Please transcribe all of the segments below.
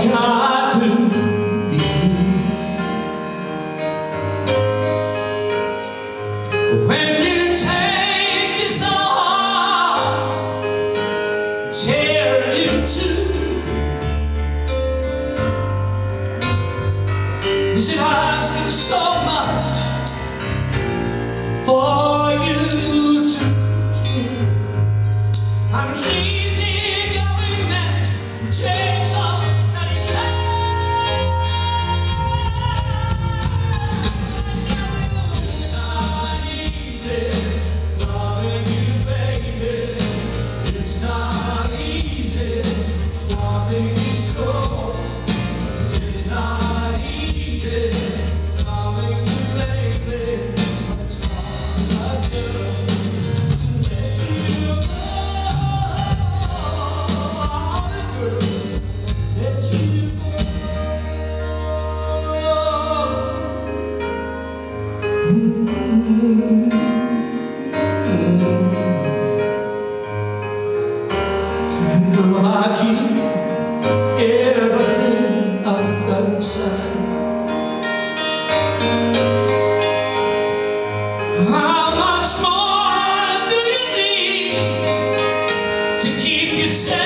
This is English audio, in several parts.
can I do you? When did you take this heart, tear it in two? Is it asking so much? I keep everything I've got inside. How much more do you need to keep you satisfied?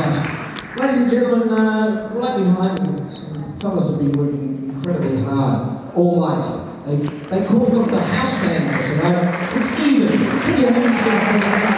Ladies and gentlemen, uh, right behind me, some fellas have been working incredibly hard all night. They, they called up the house band tonight. It's Even. Put your hands together.